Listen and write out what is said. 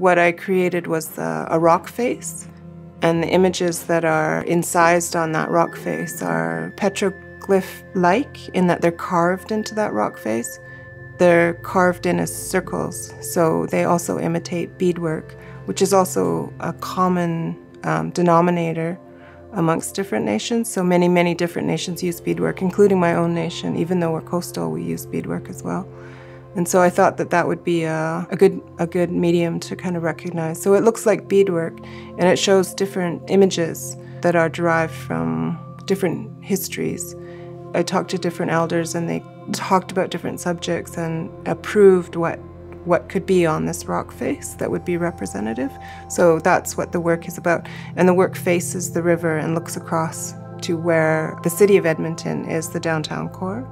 What I created was a, rock face, and the images that are incised on that rock face are petroglyph like in that they're carved into that rock face. They're carved in as circles, so they also imitate beadwork, which is also a common um, denominator amongst different nations. So many, many different nations use beadwork, including my own nation. Even though we're coastal, we use beadwork as well. And so I thought that that would be a, a, good a good medium to kind of recognize. So it looks like beadwork, and it shows different images that are derived from different histories. I talked to different elders, and they talked about different subjects and approved what what could be on this rock face that would be representative. So that's what the work is about. And the work faces the river and looks across to where the city of Edmonton is the downtown core.